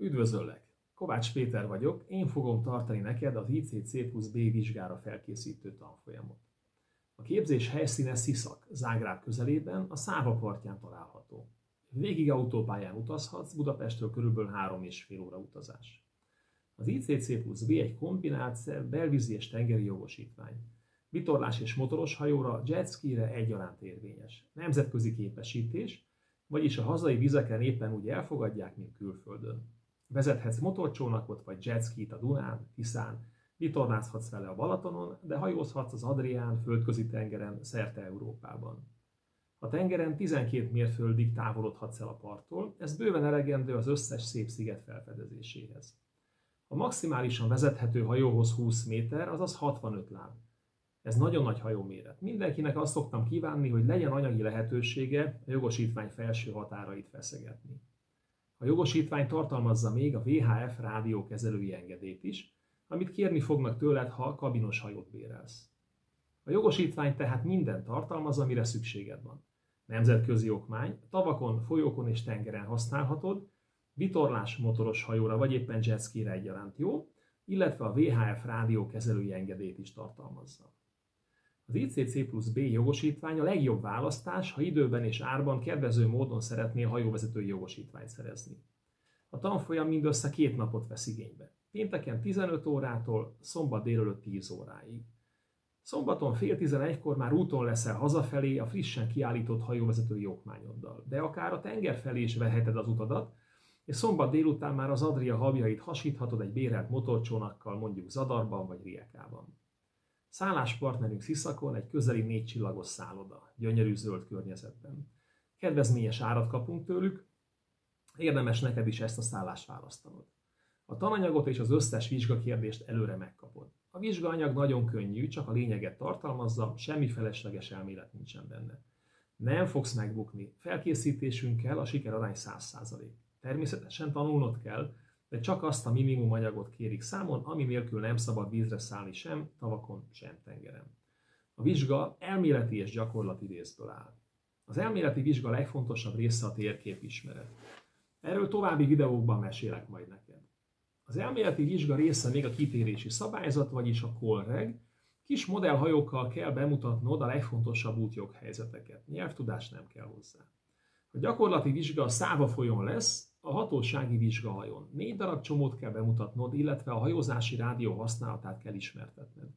Üdvözöllek! Kovács Péter vagyok, én fogom tartani neked az ICC plusz B vizsgára felkészítő tanfolyamot. A képzés helyszíne Sziszak, Zágráb közelében, a Száva partján található. Végig autópályán utazhatsz, Budapestről körülbelül 3,5 óra utazás. Az ICC plusz B egy kombinált belvízi és tengeri jogosítvány. Vitorlás és motoros hajóra, jetskire egyaránt érvényes. Nemzetközi képesítés, vagyis a hazai vizeken éppen úgy elfogadják, mint külföldön. Vezethetsz motorcsónakot vagy jetskit a Dunán, Tiszán, vitorlázhatsz vele a Balatonon, de hajózhatsz az Adrián, földközi tengeren, szerte Európában. A tengeren 12 mérföldig távolodhatsz el a parttól, ez bőven elegendő az összes szép sziget felfedezéséhez. A maximálisan vezethető hajóhoz 20 méter, azaz 65 láb. Ez nagyon nagy hajóméret. Mindenkinek azt szoktam kívánni, hogy legyen anyagi lehetősége a jogosítvány felső határait feszegetni. A jogosítvány tartalmazza még a VHF rádiókezelői engedélyt is, amit kérni fognak tőled, ha kabinos hajót bérelsz. A jogosítvány tehát minden tartalmaz, amire szükséged van. Nemzetközi okmány, tavakon, folyókon és tengeren használhatod, vitorlás motoros hajóra vagy éppen jetskire egyaránt jó, illetve a VHF rádiókezelői engedélyt is tartalmazza. Az ICC plusz B jogosítvány a legjobb választás, ha időben és árban kedvező módon szeretnél hajóvezetői jogosítványt szerezni. A tanfolyam mindössze két napot vesz igénybe. Pénteken 15 órától, szombat délelőtt 10 óráig. Szombaton fél 11-kor már úton leszel hazafelé a frissen kiállított hajóvezetői okmányoddal, de akár a tenger felé is veheted az utadat, és szombat délután már az Adria habjait hasíthatod egy bérelt motorcsónakkal mondjuk Zadarban vagy Riekában. Szálláspartnerünk Sziszakon egy közeli négy csillagos szálloda, gyönyörű zöld környezetben. Kedvezményes árat kapunk tőlük, érdemes neked is ezt a szállást választanod. A tananyagot és az összes vizsgakérdést előre megkapod. A vizsgaanyag nagyon könnyű, csak a lényeget tartalmazza, semmi felesleges elmélet nincsen benne. Nem fogsz megbukni. Felkészítésünkkel a siker arány 100%. Természetesen tanulnod kell, de csak azt a minimum anyagot kérik számon, ami nélkül nem szabad vízre szállni sem tavakon, sem tengeren. A vizsga elméleti és gyakorlati részből áll. Az elméleti vizsga legfontosabb része a térkép ismeret. Erről további videókban mesélek majd neked. Az elméleti vizsga része még a kitérési szabályzat, vagyis a kolreg. Kis modellhajókkal kell bemutatnod a legfontosabb útjoghelyzeteket. Nyelvtudás nem kell hozzá. A gyakorlati vizsga a Száva folyón lesz, a hatósági vizsgahajón. Négy darab csomót kell bemutatnod, illetve a hajózási rádió használatát kell ismertetned.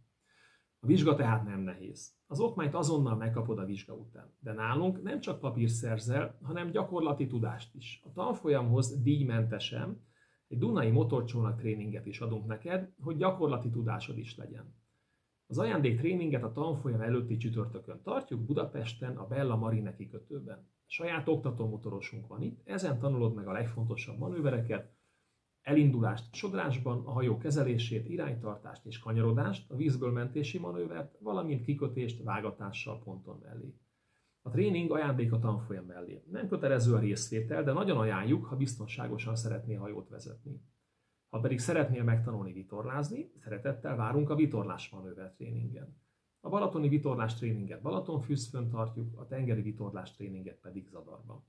A vizsga tehát nem nehéz. Az okmányt azonnal megkapod a vizsga után. De nálunk nem csak papír szerzel, hanem gyakorlati tudást is. A tanfolyamhoz díjmentesen egy Dunai motorcsónak tréninget is adunk neked, hogy gyakorlati tudásod is legyen. Az ajándék tréninget a tanfolyam előtti csütörtökön tartjuk Budapesten a Bella Marine kikötőben. Saját oktatómotorosunk van itt, ezen tanulod meg a legfontosabb manővereket, elindulást sodrásban, a hajó kezelését, iránytartást és kanyarodást, a vízből mentési manővert, valamint kikötést vágatással ponton mellé. A tréning ajándék a tanfolyam mellé. Nem kötelező a részvétel, de nagyon ajánljuk, ha biztonságosan szeretnél hajót vezetni. Ha pedig szeretnél megtanulni vitorlázni, szeretettel várunk a vitorlás manőver tréningen. A balatoni vitorlás tréninget Balatonfüszfön tartjuk, a tengeri vitorlás tréninget pedig Zadarban.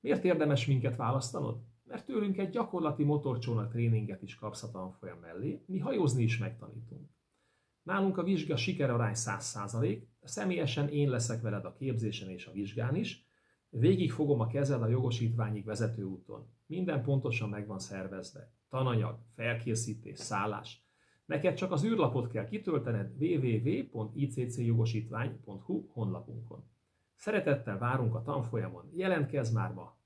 Miért érdemes minket választanod? Mert tőlünk egy gyakorlati motorcsónak tréninget is kapsz a tanfolyam mellé, mi hajózni is megtanítunk. Nálunk a vizsga sikerarány 100%, személyesen én leszek veled a képzésen és a vizsgán is, végig fogom a kezed a jogosítványig vezető úton. Minden pontosan meg van szervezve. Tananyag, felkészítés, szállás, Neked csak az űrlapot kell kitöltened www.iccjogosítvány.hu honlapunkon. Szeretettel várunk a tanfolyamon, jelentkezz már ma!